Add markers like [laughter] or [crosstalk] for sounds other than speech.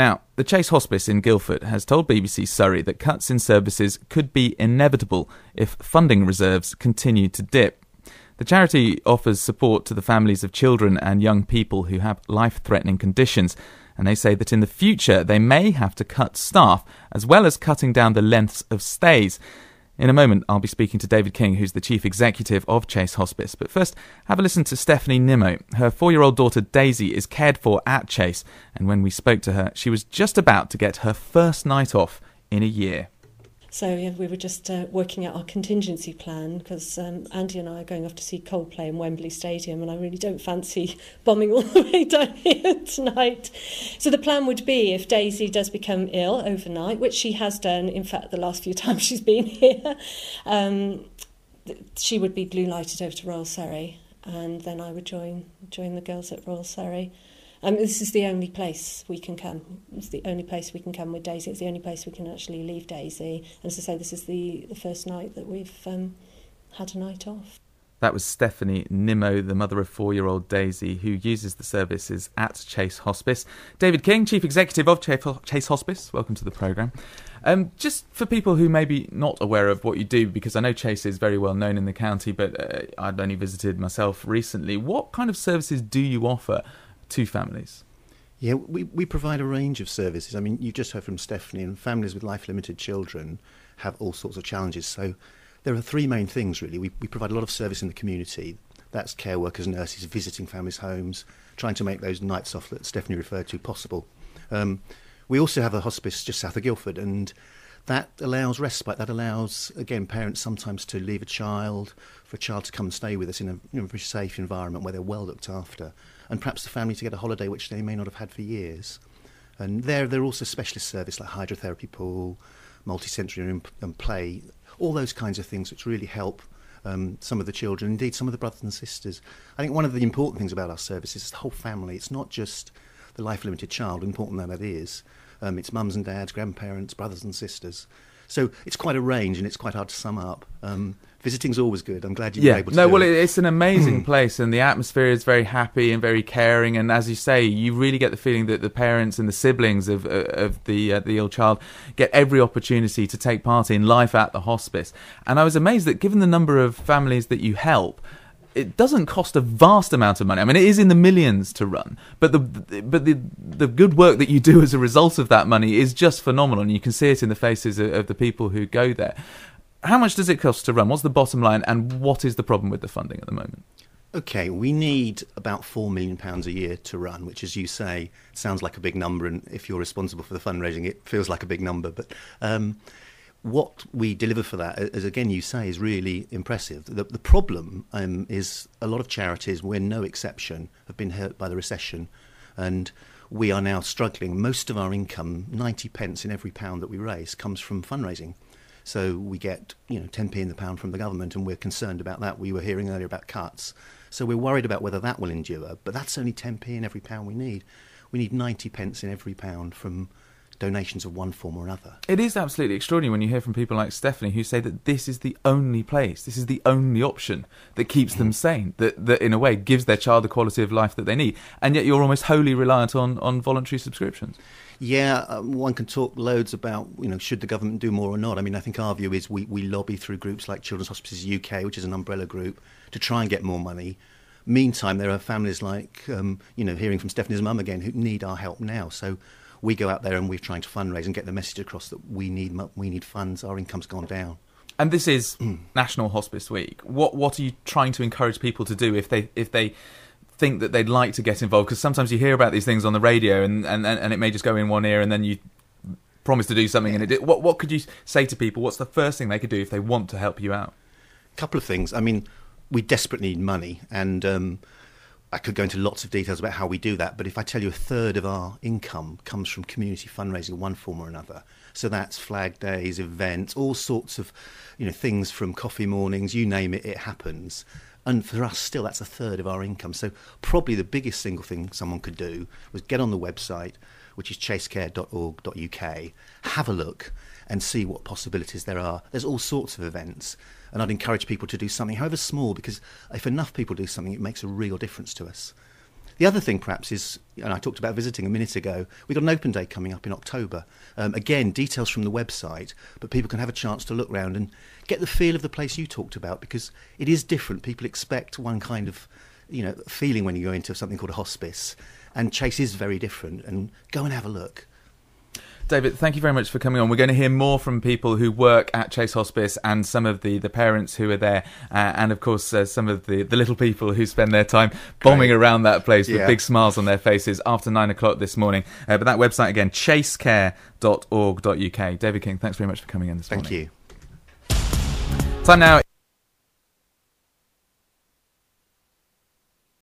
Now, the Chase Hospice in Guildford has told BBC Surrey that cuts in services could be inevitable if funding reserves continue to dip. The charity offers support to the families of children and young people who have life threatening conditions, and they say that in the future they may have to cut staff as well as cutting down the lengths of stays. In a moment, I'll be speaking to David King, who's the chief executive of Chase Hospice. But first, have a listen to Stephanie Nimmo. Her four year old daughter Daisy is cared for at Chase, and when we spoke to her, she was just about to get her first night off in a year. So yeah, we were just uh, working out our contingency plan because um, Andy and I are going off to see Coldplay in Wembley Stadium, and I really don't fancy [laughs] bombing all the way down [laughs] here tonight. So the plan would be if Daisy does become ill overnight, which she has done, in fact, the last few [laughs] times she's been here, um, she would be blue lighted over to Royal Surrey, and then I would join join the girls at Royal Surrey. Um, this is the only place we can come. It's the only place we can come with Daisy. It's the only place we can actually leave Daisy. And as I say, this is the, the first night that we've um, had a night off. That was Stephanie Nimmo, the mother of four year old Daisy, who uses the services at Chase Hospice. David King, Chief Executive of Chase Hospice, welcome to the programme. Um, just for people who may be not aware of what you do, because I know Chase is very well known in the county, but uh, I've only visited myself recently, what kind of services do you offer two families? Yeah, we, we provide a range of services. I mean, you just heard from Stephanie, and families with life limited children have all sorts of challenges. So there are three main things, really. We, we provide a lot of service in the community. That's care workers, nurses, visiting families' homes, trying to make those nights off that Stephanie referred to possible. Um, we also have a hospice just south of Guildford, and that allows respite. That allows, again, parents sometimes to leave a child, for a child to come and stay with us in a very safe environment where they're well looked after and perhaps the family to get a holiday which they may not have had for years. And there, there are also specialist services like hydrotherapy pool, multi-sensory and, and play, all those kinds of things which really help um, some of the children, indeed some of the brothers and sisters. I think one of the important things about our service is the whole family. It's not just the life limited child, important though that is. Um, it's mums and dads, grandparents, brothers and sisters. So it's quite a range and it's quite hard to sum up. Um, visiting's always good. I'm glad you yeah. were able to. No, well, it. it's an amazing [clears throat] place, and the atmosphere is very happy and very caring. And as you say, you really get the feeling that the parents and the siblings of uh, of the uh, the ill child get every opportunity to take part in life at the hospice. And I was amazed that given the number of families that you help it doesn't cost a vast amount of money. I mean, it is in the millions to run, but the but the the good work that you do as a result of that money is just phenomenal, and you can see it in the faces of, of the people who go there how much does it cost to run? What's the bottom line, and what is the problem with the funding at the moment? Okay, we need about four million pounds a year to run, which, as you say, sounds like a big number. And if you're responsible for the fundraising, it feels like a big number. But um, what we deliver for that, as again you say, is really impressive. The, the problem um, is a lot of charities, we're no exception, have been hurt by the recession, and we are now struggling. Most of our income, 90 pence in every pound that we raise, comes from fundraising. So we get, you know, 10p in the pound from the government, and we're concerned about that. We were hearing earlier about cuts. So we're worried about whether that will endure. But that's only 10p in every pound we need. We need 90 pence in every pound from donations of one form or another. It is absolutely extraordinary when you hear from people like Stephanie who say that this is the only place, this is the only option that keeps them sane, that, that in a way gives their child the quality of life that they need. And yet you're almost wholly reliant on, on voluntary subscriptions. Yeah, um, one can talk loads about you know should the government do more or not. I mean, I think our view is we, we lobby through groups like Children's Hospices UK, which is an umbrella group, to try and get more money. Meantime, there are families like um, you know hearing from Stephanie's mum again who need our help now. So we go out there and we're trying to fundraise and get the message across that we need we need funds. Our income's gone down. And this is [clears throat] National Hospice Week. What what are you trying to encourage people to do if they if they think that they'd like to get involved because sometimes you hear about these things on the radio and, and, and it may just go in one ear and then you promise to do something and it what what could you say to people what's the first thing they could do if they want to help you out a couple of things i mean we desperately need money and um, I could go into lots of details about how we do that, but if I tell you a third of our income comes from community fundraising in one form or another, so that's flag days, events, all sorts of, you know, things from coffee mornings, you name it, it happens. And for us, still, that's a third of our income. So probably the biggest single thing someone could do was get on the website, which is chasecare.org.uk, have a look and see what possibilities there are. There's all sorts of events. And I'd encourage people to do something, however small, because if enough people do something, it makes a real difference to us. The other thing, perhaps, is, and I talked about visiting a minute ago, we've got an open day coming up in October. Um, again, details from the website, but people can have a chance to look round and get the feel of the place you talked about because it is different. People expect one kind of you know, feeling when you go into something called a hospice, and Chase is very different. And go and have a look. David, thank you very much for coming on. We're going to hear more from people who work at Chase Hospice and some of the, the parents who are there, uh, and of course, uh, some of the, the little people who spend their time bombing Great. around that place with big smiles on their faces after nine o'clock this morning. Uh, but that website again, chasecare.org.uk. David King, thanks very much for coming in this thank morning. Thank you. Time now.